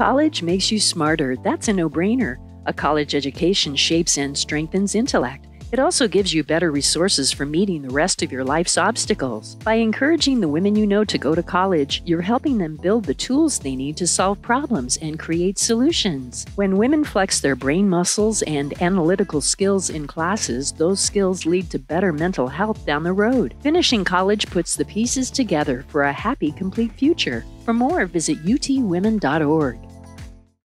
College makes you smarter. That's a no brainer. A college education shapes and strengthens intellect. It also gives you better resources for meeting the rest of your life's obstacles. By encouraging the women you know to go to college, you're helping them build the tools they need to solve problems and create solutions. When women flex their brain muscles and analytical skills in classes, those skills lead to better mental health down the road. Finishing college puts the pieces together for a happy, complete future. For more, visit utwomen.org.